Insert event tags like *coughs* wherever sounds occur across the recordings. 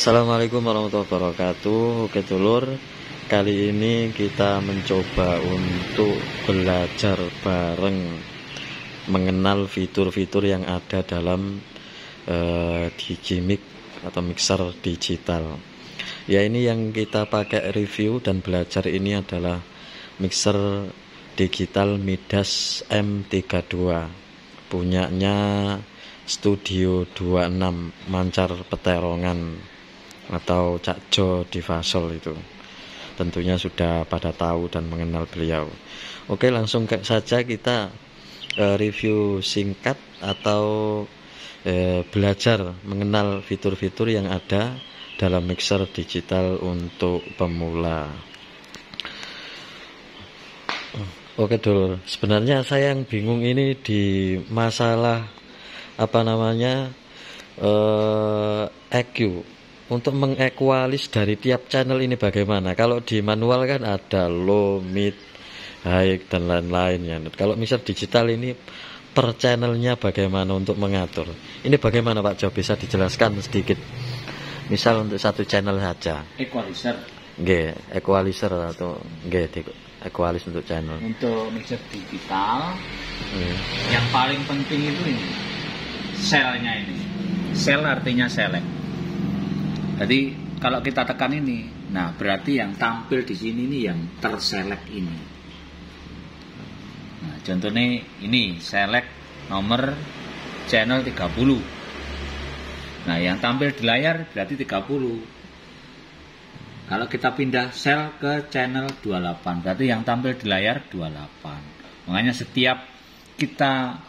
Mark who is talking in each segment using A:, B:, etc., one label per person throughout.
A: Assalamualaikum warahmatullahi wabarakatuh. Oke dulur. Kali ini kita mencoba untuk belajar bareng Mengenal fitur-fitur yang ada dalam uh, atau mixer digital. Ya ini yang kita pakai review dan belajar ini adalah Mixer digital Midas M32 Punyanya Studio 26 Mancar Peterongan atau Cak Jo di Fasol itu. Tentunya sudah pada tahu dan mengenal beliau. Oke langsung ke saja kita uh, review singkat atau uh, belajar mengenal fitur-fitur yang ada dalam mixer digital untuk pemula. Oke dulu, sebenarnya saya yang bingung ini di masalah apa namanya uh, EQ untuk mengekualis dari tiap channel ini bagaimana? Kalau di manual kan ada low, mid, high dan lain-lain ya. Kalau misal digital ini per channelnya bagaimana untuk mengatur? Ini bagaimana Pak Jo bisa dijelaskan sedikit? Misal untuk satu channel saja.
B: Equalizer.
A: G, equalizer atau G, equalis untuk channel.
B: Untuk mixer digital, hmm. yang paling penting itu ini, selnya ini. Sel artinya select jadi kalau kita tekan ini, nah berarti yang tampil di sini ini yang terselect ini. Nah, contohnya ini select nomor channel 30. Nah, yang tampil di layar berarti 30. Kalau kita pindah sel ke channel 28, berarti yang tampil di layar 28. Makanya setiap kita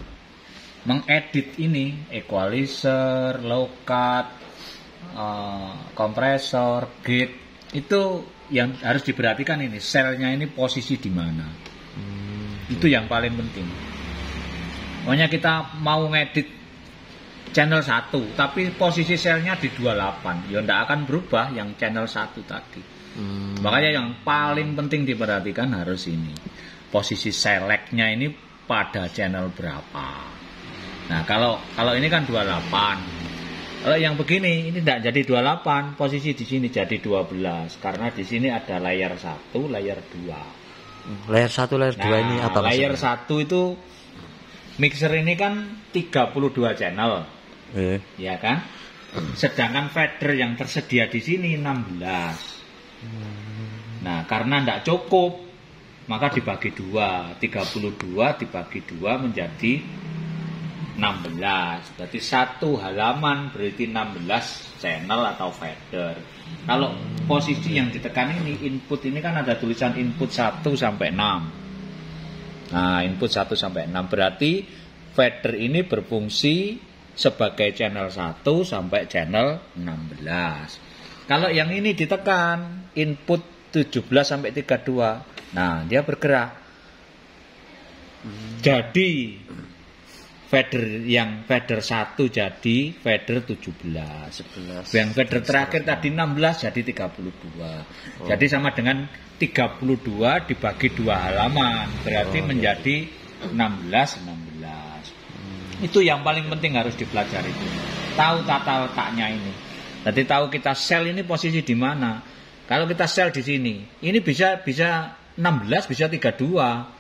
B: mengedit ini equalizer, low cut, uh, kompresor, gate itu yang harus diperhatikan ini selnya ini posisi di mana. Hmm. Itu yang paling penting. Pokoknya kita mau ngedit channel 1 tapi posisi selnya di 28 ya tidak akan berubah yang channel 1 tadi. Hmm. Makanya yang paling penting diperhatikan harus ini. Posisi selectnya ini pada channel berapa. Nah, kalau kalau ini kan 28 kalau yang begini ini tidak jadi 28, posisi di sini jadi 12 karena di sini ada layar 1, layar 2.
A: Layar 1, layar 2 nah, ini apa
B: Layar 1 itu mixer ini kan 32 channel. Eh. Ya kan? Sedangkan fader yang tersedia di sini 16. Nah, karena tidak cukup maka dibagi dua 32 dibagi dua menjadi 16 berarti satu halaman berarti 16 channel atau fader. Kalau posisi yang ditekan ini input ini kan ada tulisan input 1 sampai 6 nah input 1 sampai 6 berarti fader ini berfungsi sebagai channel 1 sampai channel 16 kalau yang ini ditekan input 17 sampai 32 nah dia bergerak. Jadi feeder yang feeder 1 jadi feeder 17. 11. Yang feeder terakhir tadi 16 jadi 32. Oh. Jadi sama dengan 32 dibagi dua halaman berarti oh, menjadi 16 16. Hmm. Itu yang paling penting harus dipelajari. Tahu tata letaknya ini. Jadi tahu kita sel ini posisi di mana. Kalau kita sel di sini, ini bisa bisa 16 bisa 32.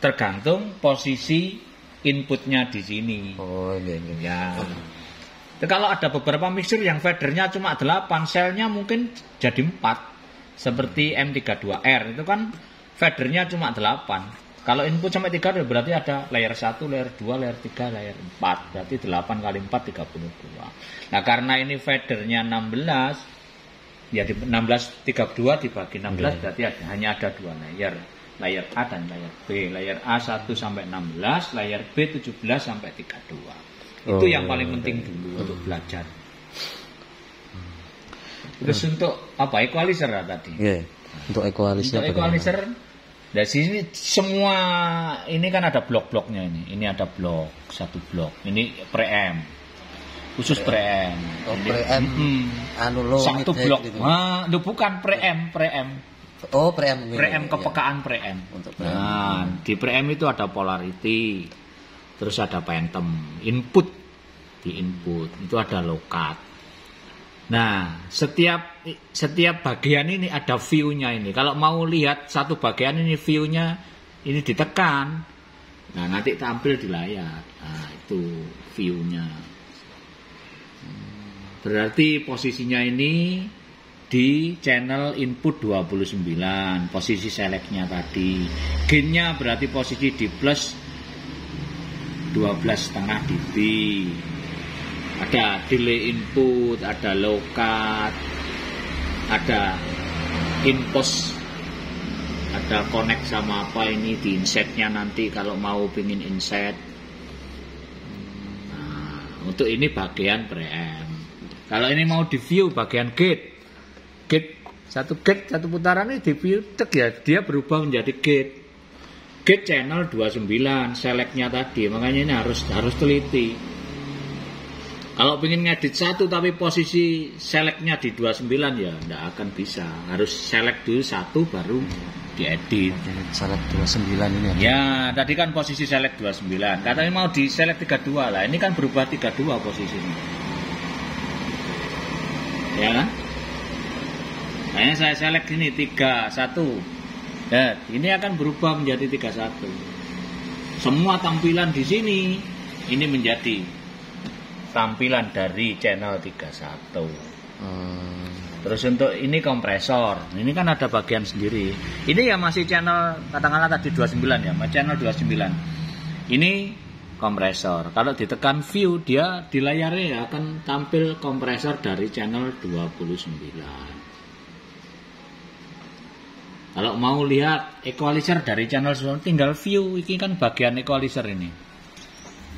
B: Tergantung posisi inputnya di sini.
A: Oh, iya, iya.
B: Ya. Oh. Kalau ada beberapa mixer yang fadernya cuma 8, selnya mungkin jadi 4. Seperti M32R itu kan fadernya cuma 8. Kalau input sampai 3 berarti ada layer 1, layer 2, layer 3, layer 4. Berarti 8 kali 4 32. Nah, karena ini fadernya 16 ya di 16 32 dibagi 16 yeah. berarti ada, hanya ada dua layer layar A dan layar B. Layar A 1 sampai 16, layar B 17 sampai 32. Oh, Itu yang paling penting dulu untuk belajar. Terus hmm. untuk apa equalizer lah tadi?
A: Yeah. Untuk equalizer.
B: Untuk equalizer dari sini semua ini kan ada blok-bloknya ini. Ini ada blok, satu blok. Ini pre-M. Khusus pre-M.
A: Oh, pre-M. Hmm, anu lo
B: satu blok. Gitu. Ah, bukan pre-M, pre-M.
A: Oh, pre-M.
B: Pre-M kepekaan pre-M. Untuk pre-M. Nah, di pre-M itu ada polarity. Terus ada phantom. Input di input itu ada lokat. Nah, setiap setiap bagian ini ada view-nya ini. Kalau mau lihat satu bagian ini view-nya ini ditekan. Nah, nanti tampil di layar. Nah, itu view-nya. Berarti posisinya ini di channel input 29, posisi selectnya tadi. Gainnya berarti posisi di plus 12,5 dB ada delay input, ada low cut, ada impos, ada connect sama apa ini di insetnya nanti kalau mau pingin inset. Nah, untuk ini bagian preamp. Kalau ini mau di view bagian gate, gate satu gate satu putaran ini di view tek ya dia berubah menjadi gate. Gate channel 29 selectnya tadi, makanya ini harus harus teliti. Kalau ingin ngedit satu tapi posisi selectnya di 29 ya tidak akan bisa. Harus select dulu satu baru diedit.
A: Select 29 ini ya.
B: Ya, tadi kan posisi select 29. Katanya mau di select 32 lah. Ini kan berubah 32 posisinya. Ya kan? Nah, saya select ini 31. Ya, ini akan berubah menjadi 31. Semua tampilan di sini ini menjadi tampilan dari channel 31 hmm. terus untuk ini kompresor ini kan ada bagian sendiri ini ya masih channel katakanlah tadi 29 ya channel 29 ini kompresor kalau ditekan view dia di layarnya ya akan tampil kompresor dari channel 29 kalau mau lihat equalizer dari channel tinggal view. Ini kan bagian equalizer ini.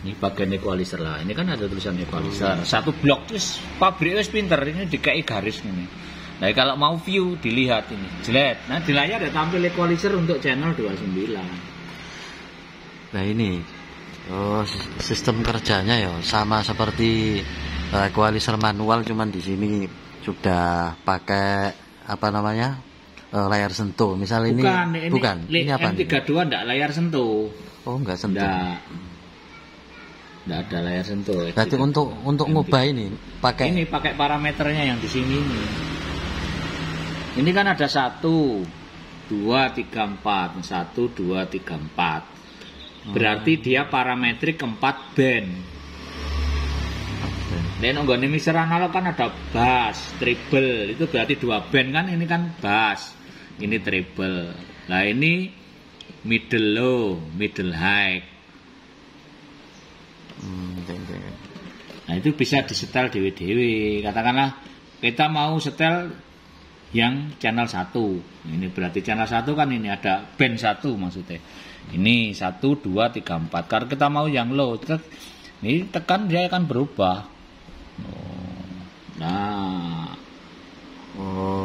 B: Ini bagian equalizer lah. Ini kan ada tulisan equalizer. Hmm. satu blok terus pabrik wis pinter. Ini dikai garis ini. Nah kalau mau view dilihat ini. Jelek. Nah di layar ada tampil equalizer untuk channel 29
A: nah ini. Oh, sistem kerjanya ya sama seperti uh, equalizer manual cuman di sini sudah pakai apa namanya uh, layar sentuh misal ini
B: bukan ini,
A: bukan
B: ini, ini apa M32 enggak layar sentuh
A: oh enggak sentuh enggak
B: tidak ada layar sentuh.
A: Berarti untuk untuk ngubah ini pakai
B: ini pakai parameternya yang di sini ini. Ini kan ada satu, dua, tiga, empat, satu, dua, tiga, empat. Berarti hmm. dia parametrik keempat band. Dan enggak mixer analog kan ada bass, treble, itu berarti dua band kan ini kan bass, ini treble. Nah ini middle low, middle high. Hmm, nah itu bisa disetel dewi-dewi. Katakanlah kita mau setel yang channel 1. Ini berarti channel 1 kan ini ada band 1 maksudnya. Ini 1, 2, 3, 4. Karena kita mau yang low, ini tekan dia akan berubah. Oh. Nah. Oh.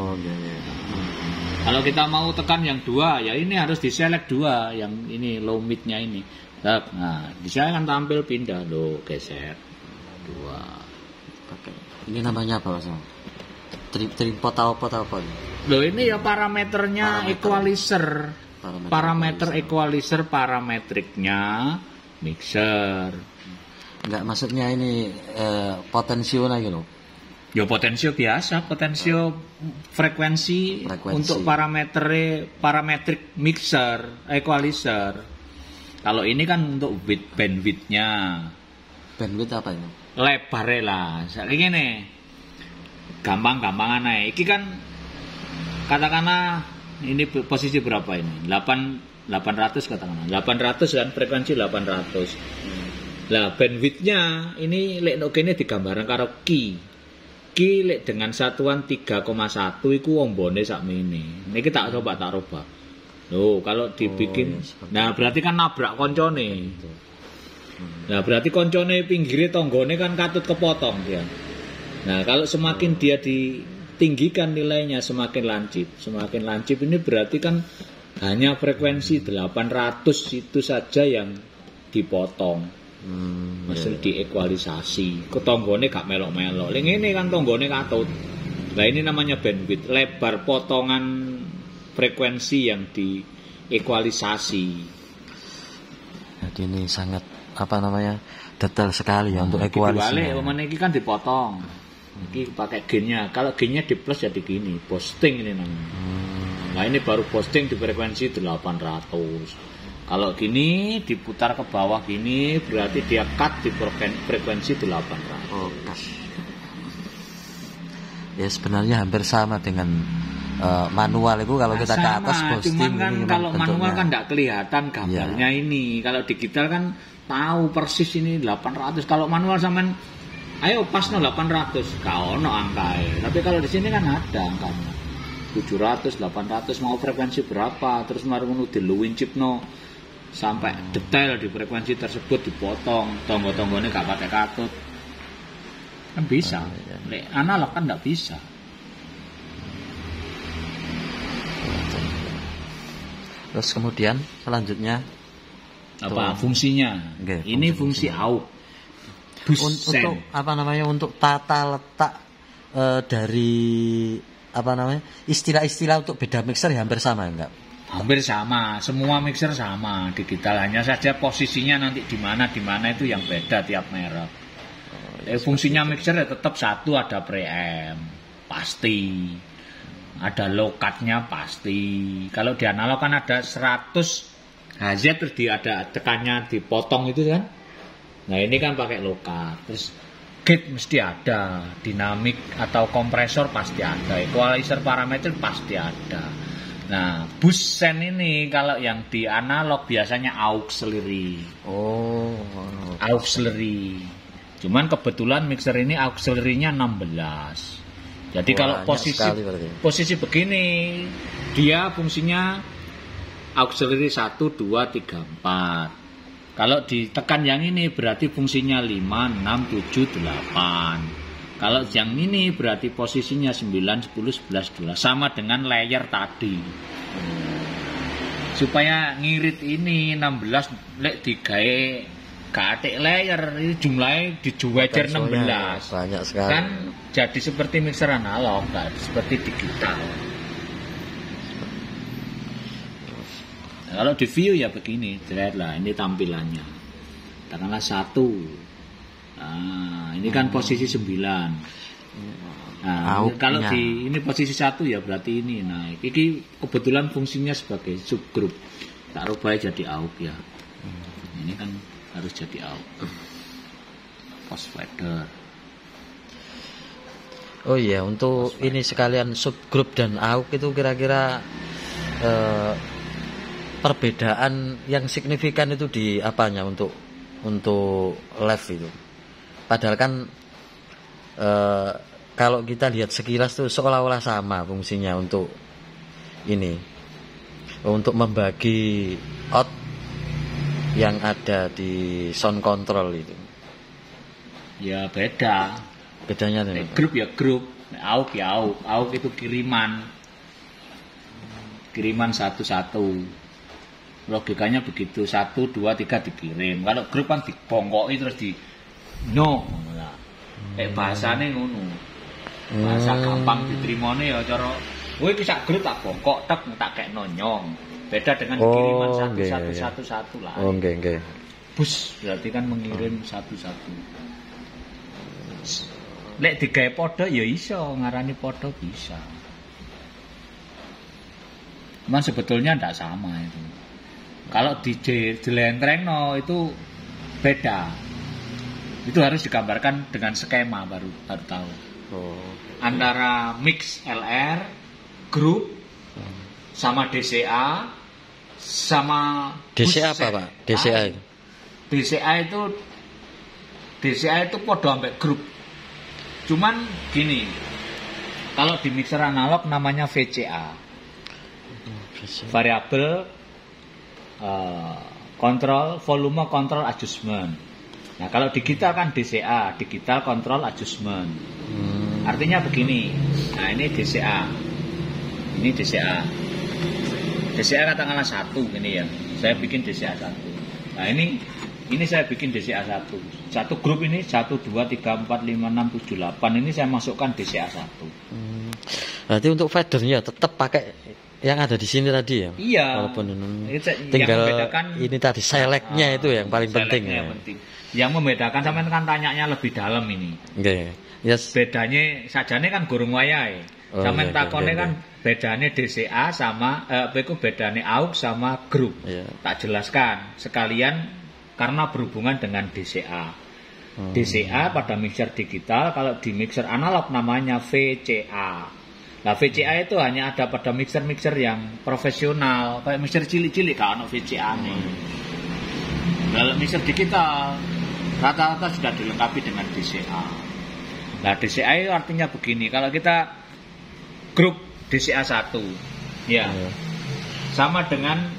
B: Kalau kita mau tekan yang dua, ya ini harus diselect dua, yang ini low midnya ini. Nah, di sini akan tampil pindah lo geser dua.
A: Pakai. Ini namanya apa mas? Tri tripod atau apa apa?
B: Lo ini ya parameternya parameter. equalizer. Parameter, parameter equalizer parametriknya mixer.
A: Enggak maksudnya ini eh, potensio lagi loh.
B: Ya potensio biasa, potensio frekuensi, frekuensi. untuk parameter parametrik mixer, equalizer. Kalau ini kan untuk width bandwidthnya.
A: Bandwidth apa itu?
B: Lebar lah. Saya ini gampang-gampang aneh. Iki kan katakanlah ini posisi berapa ini? 8 800 katakanlah. 800 kan frekuensi 800. Hmm. Lah bandwidthnya ini lek no kene digambarkan karo ki. Ki lek dengan satuan 3,1 iku ombone sakmene. Niki tak coba tak rubah. Loh, kalau dibikin oh, nah berarti kan nabrak koncone. Hmm. Nah, berarti koncone pinggirnya tonggone kan katut kepotong dia. Nah, kalau semakin dia ditinggikan nilainya semakin lancip, semakin lancip ini berarti kan hanya frekuensi 800 itu saja yang dipotong. Hmm, Masih iya. diekualisasi. Ketonggone gak melok-melok. Ini kan tonggone katut. Nah, ini namanya bandwidth, lebar potongan frekuensi yang diekualisasi.
A: Jadi ini sangat apa namanya detail sekali ya untuk ekualisasi.
B: Dibalik, ini kan dipotong. Ini pakai gennya. Kalau gennya di plus jadi gini, posting ini namanya.
A: Hmm.
B: Nah ini baru posting di frekuensi 800. Kalau gini diputar ke bawah gini berarti dia cut di frekuensi 800.
A: Oh, kas. Ya sebenarnya hampir sama dengan eh, manual itu kalau
B: Nah,
A: kita ke atas
B: sama,
A: posting
B: cuman kan
A: ini
B: kalau manual
A: bentuknya.
B: kan tidak kelihatan gambarnya ini. Kalau digital kan tahu persis ini 800. Kalau manual sampean ayo pas no 800, kau no angkai. Tapi kalau di sini kan ada angkanya. 700, 800 mau frekuensi berapa, terus mari ngono diluwin chip no sampai detail di frekuensi tersebut dipotong, tonggo-tonggone gak pakai katut. Kan bisa.
A: Oh, iya.
B: Lek analog kan tidak bisa.
A: Terus kemudian selanjutnya
B: apa
A: Tuh.
B: fungsinya
A: Oke,
B: ini fungsi AUX bus
A: un-
B: sen.
A: untuk apa namanya untuk tata letak eh, dari apa namanya istilah-istilah untuk beda mixer ya hampir sama enggak?
B: Hampir sama semua mixer sama digital hanya saja posisinya nanti di mana di mana itu yang beda tiap merek. Eh, fungsinya mixer ya tetap satu ada preamp pasti. Ada low cut-nya pasti. Kalau di analog kan ada 100 Hz terus di ada tekannya dipotong itu kan. Nah ini kan pakai low cut terus gate mesti ada dinamik atau kompresor pasti ada equalizer parameter pasti ada nah bus sen ini kalau yang di analog biasanya auxiliary
A: Oh,
B: auxiliary. Cuman kebetulan mixer ini auxiliary-nya 16. Jadi
A: Wah,
B: kalau posisi posisi begini, dia fungsinya auxiliary 1 2 3 4. Kalau ditekan yang ini berarti fungsinya 5 6 7 8. Kalau yang ini berarti posisinya 9 10 11 12 sama dengan layer tadi. Supaya ngirit ini 16 lek digawe gatik layer ini jumlahnya
A: Potensialnya
B: 16
A: banyak sekali.
B: kan jadi seperti mixer analog kan seperti digital. Kalau di view ya begini jelas lah ini tampilannya. Katakanlah satu nah ini kan posisi 9 nah
A: Outnya.
B: kalau di ini posisi satu ya berarti ini. Nah ini kebetulan fungsinya sebagai subgroup tak rubah jadi AUX ya. Ini kan harus jadi AUX post fader
A: Oh iya, untuk ini sekalian subgroup dan AUK itu kira-kira eh, perbedaan yang signifikan itu di apanya untuk untuk left itu. Padahal kan eh, kalau kita lihat sekilas tuh seolah-olah sama fungsinya untuk ini untuk membagi out yang ada di sound control itu.
B: ya beda
A: Bedanya.
B: Nek grup ya grup, AUK ya AUK. AUK itu kiriman. Kiriman satu-satu. Logikanya begitu, satu, dua, tiga dikirim. Kalau grup kan dibongkoki terus di no. ngono. Kayak bahasane ngono. Bahasa
A: Hmm.
B: gampang diterimane ya cara kowe iki sak grup tak bongkok tek tak kek nonyong. Beda dengan
A: Oh,
B: kiriman satu satu satu satu lah.
A: Oh, nggih, nggih.
B: Bus berarti kan mengirim satu-satu. Lek digawe podo ya iso, ngarani podo bisa. Cuman sebetulnya tidak sama itu. Kalau di no itu beda. Itu harus digambarkan dengan skema baru baru tahu.
A: Oh.
B: Antara mix LR, group, sama DCA, sama
A: DCA apa. Pak? DCA itu.
B: DCA itu DCA itu podo sampai grup. Cuman gini, kalau di mixer analog namanya VCA, variable eh, control volume control adjustment. Nah kalau digital kan DCA, digital control adjustment.
A: Hmm.
B: Artinya begini, nah ini DCA, ini DCA, DCA katakanlah satu ini ya, saya bikin DCA satu. Nah ini ini saya bikin DCA satu, satu grup ini satu dua tiga empat lima enam tujuh delapan ini saya masukkan DCA satu.
A: Hmm. Berarti untuk fadernya tetap pakai yang ada di sini tadi ya.
B: Iya.
A: Walaupun tinggal ini tadi selectnya
B: Ah,
A: itu yang paling penting ya.
B: penting. Yang membedakan sampai kan tanyanya lebih dalam ini.
A: Oke. Yes.
B: bedanya sajane kan gurung wayahe.
A: Oh,
B: Sampeyan
A: iya,
B: takone
A: iya,
B: kan bedane DCA sama eh apa iku bedane AUX sama grup.
A: Iya.
B: Tak jelaskan sekalian karena berhubungan dengan DCA.
A: Hmm.
B: DCA pada mixer digital, kalau di mixer analog namanya VCA. Nah VCA itu hanya ada pada mixer-mixer yang profesional, kayak mixer cilik-cilik kalau VCA nih. Kalau mixer digital rata-rata sudah dilengkapi dengan DCA. Nah DCA itu artinya begini, kalau kita grup DCA 1 ya
A: Iya.
B: sama dengan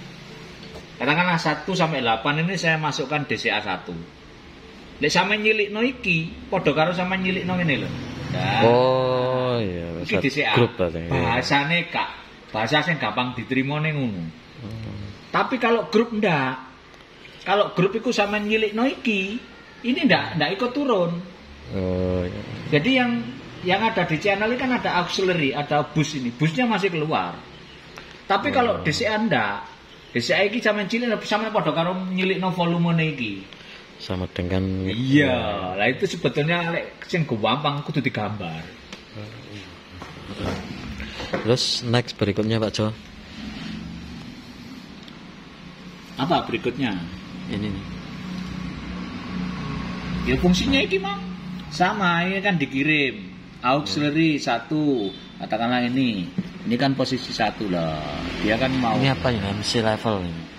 B: katakanlah 1 sampai 8 ini saya masukkan DCA 1. Lek sama nyilik no iki, podo karo sama nyilik no ini loh. Nah,
A: Oh iya.
B: iki
A: satu
B: DCA.
A: Grup.
B: Bahasane kak, bahasa yang gampang diterima ning ngono.
A: Hmm.
B: Tapi kalau grup ndak, kalau grup itu sama nyilik no iki, ini ndak ndak ikut turun.
A: Oh iya.
B: Jadi yang yang ada di channel ini kan ada auxiliary, ada bus ini. Busnya masih keluar. Tapi kalau DCA ndak, DCA iki sama cilik sama pada karo nyilikno volume iki.
A: Sama dengan
B: Iya, lah itu sebetulnya lek sing gampang kudu digambar.
A: Terus next berikutnya Pak Jo.
B: Apa berikutnya?
A: Ini nih.
B: Ya fungsinya iki mah sama, ini kan dikirim auxiliary satu, katakanlah ini. Ini kan posisi satu lah. Dia kan mau
A: Ini apa ya MC level ini?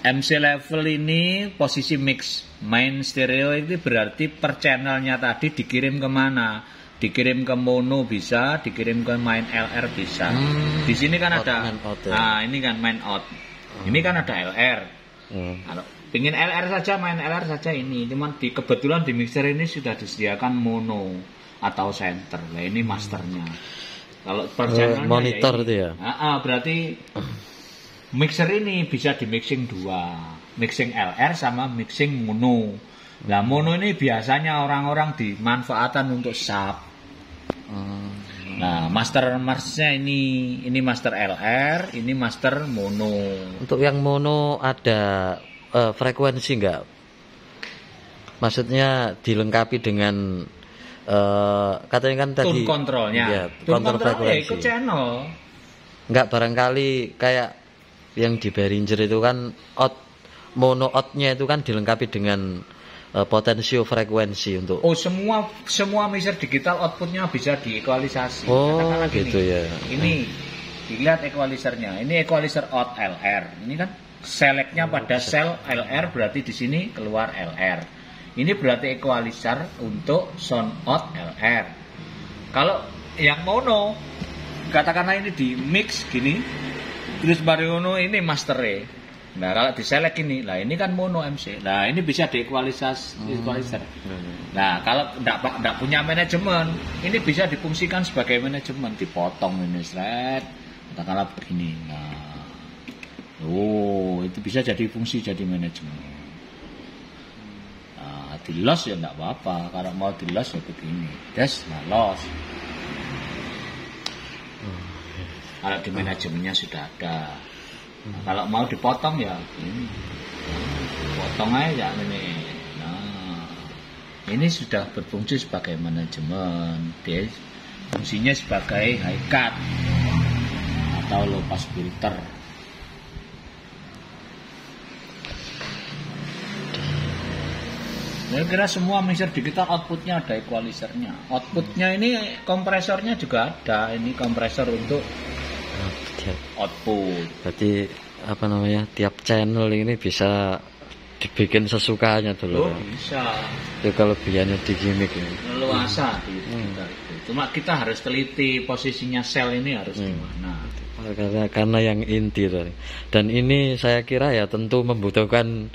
B: MC level ini posisi mix main stereo itu berarti per channelnya tadi dikirim ke mana? Dikirim ke mono bisa, dikirim ke main LR bisa.
A: Hmm.
B: Di sini kan
A: Out,
B: ada,
A: out ya.
B: nah ini kan main out. Ini kan ada LR.
A: Hmm.
B: Kalau pingin LR saja main LR saja ini, cuman di kebetulan di mixer ini sudah disediakan mono atau center. Nah ini masternya. Kalau per
A: Eh,
B: channelnya
A: monitor
B: ini.
A: itu ya?
B: Ah, ah, berarti *coughs* mixer ini bisa di mixing dua, mixing LR sama mixing mono. Nah mono ini biasanya orang-orang dimanfaatkan untuk sub.
A: Hmm.
B: Nah master marsnya ini ini master LR, ini master mono.
A: Untuk yang mono ada eh, frekuensi enggak? Maksudnya dilengkapi dengan eh katanya kan tadi
B: Tune kontrolnya.
A: Iya,
B: Tune
A: kontrol
B: kontrolnya ya
A: frekuensi.
B: ikut channel.
A: Enggak barangkali kayak yang di Behringer itu kan out mono outnya itu kan dilengkapi dengan eh, potensio frekuensi untuk
B: Oh semua semua mixer digital outputnya bisa diekualisasi.
A: Oh,
B: Katakanlah gini,
A: gitu ya.
B: Ini dilihat equalizernya. Ini equalizer out LR. Ini kan selectnya pada sel LR berarti di sini keluar LR. Ini berarti equalizer untuk sound out LR. Kalau yang mono katakanlah ini di mix gini terus bariono ini masternya nah kalau di select ini lah ini kan mono MC nah ini bisa diequalisasi equalizer nah kalau tidak punya manajemen ini bisa difungsikan sebagai manajemen. Dipotong ini seret katakanlah begini nah. Oh itu bisa jadi fungsi jadi manajemen. Nah di loss ya tidak apa-apa. Kalau mau di loss ya begini. Des nah loss kalau di manajemennya sudah ada. Nah, kalau mau dipotong ya ini. Potong aja ini. Nah, ini sudah berfungsi sebagai manajemen. Dia fungsinya sebagai high cut atau low pass filter. Saya kira semua mixer digital outputnya ada equalizernya. Outputnya ini kompresornya juga ada. Ini kompresor untuk
A: tiap
B: output.
A: Berarti apa namanya tiap channel ini bisa dibikin sesukanya dulu.
B: Oh bisa
A: Itu kelebihannya di gimmick ini.
B: leluasa di kita itu. Cuma kita harus teliti posisinya sel ini harus di mana.
A: Karena, karena yang inti tadi. Dan ini saya kira ya tentu membutuhkan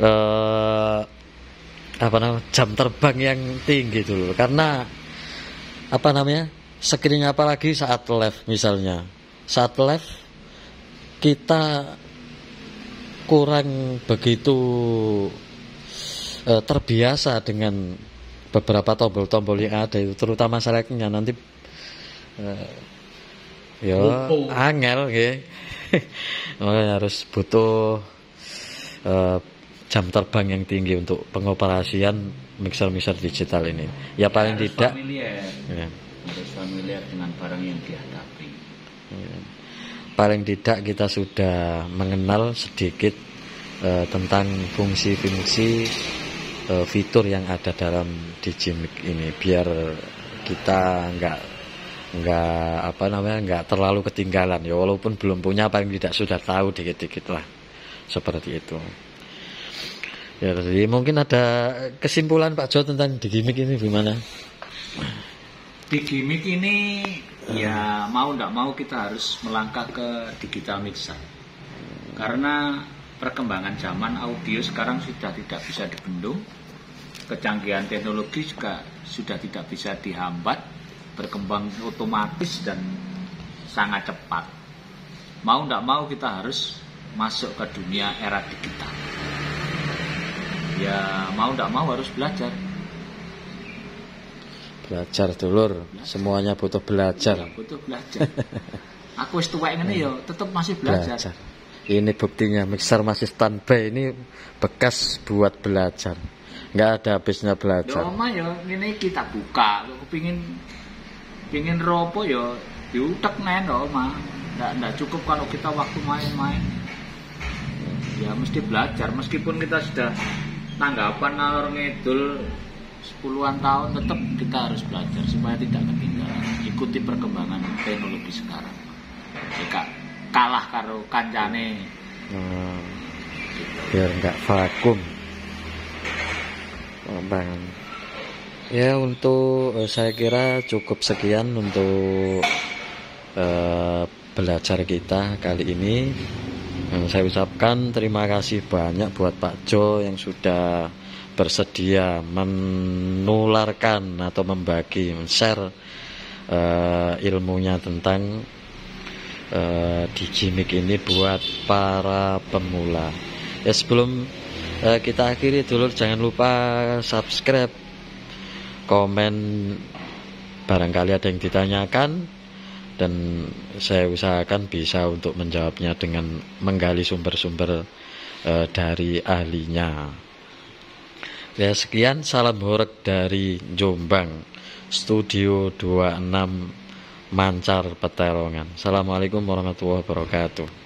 A: eh, apa namanya jam terbang yang tinggi dulu. Karena apa namanya screening apalagi saat live misalnya. Saat live kita kurang begitu eh, terbiasa dengan beberapa tombol-tombol yang ada itu terutama selectnya nanti eh, ya angel *laughs* makanya harus butuh eh, jam terbang yang tinggi untuk pengoperasian mixer-mixer digital ini. Ya paling
B: harus
A: tidak
B: familiar.
A: ya,
B: harus familiar dengan barang yang dihadapi.
A: Paling tidak kita sudah mengenal sedikit eh, tentang fungsi-fungsi eh, fitur yang ada dalam Digimic ini. Biar kita nggak nggak apa namanya nggak terlalu ketinggalan. Ya walaupun belum punya paling tidak sudah tahu dikit-dikit lah. Seperti itu. Ya jadi mungkin ada kesimpulan Pak Jo tentang Digimic ini gimana
B: di gimmick ini ya mau tidak mau kita harus melangkah ke digital mixer. Karena perkembangan zaman audio sekarang sudah tidak bisa dibendung kecanggihan teknologi juga sudah tidak bisa dihambat berkembang otomatis dan sangat cepat. Mau tidak mau kita harus masuk ke dunia era digital. Ya mau tidak mau harus belajar
A: belajar dulur semuanya butuh belajar
B: Ya, butuh belajar. Aku wis tuwek ngene ya, tetep masih belajar.
A: belajar ini buktinya mixer masih standby ini bekas buat belajar nggak ada habisnya
B: Ya
A: belajar
B: oma ya ngene iki tak buka, kok kepingin pingin ropo ya diutek nen lho oma. Nggak, nggak cukup kalau kita waktu main-main. Ya mesti belajar meskipun kita sudah tanggapan ngalor ngidul sepuluhan tahun tetap kita harus belajar supaya tidak ketinggalan. Ikuti perkembangan teknologi sekarang. Jika kalah karo kancane.
A: Hmm, biar nggak vakum. Bang. ya untuk eh, saya kira cukup sekian untuk eh, belajar kita kali ini Eh, saya ucapkan terima kasih banyak buat Pak Jo yang sudah bersedia menularkan atau membagi share eh, ilmunya tentang eh, di gimmick ini buat para pemula. Ya sebelum eh, kita akhiri dulu jangan lupa subscribe, komen barangkali ada yang ditanyakan dan saya usahakan bisa untuk menjawabnya dengan menggali sumber-sumber eh, dari ahlinya. Ya sekian. Salam horek dari Jombang Studio 26 Mancar Petelongan. Assalamualaikum warahmatullahi wabarakatuh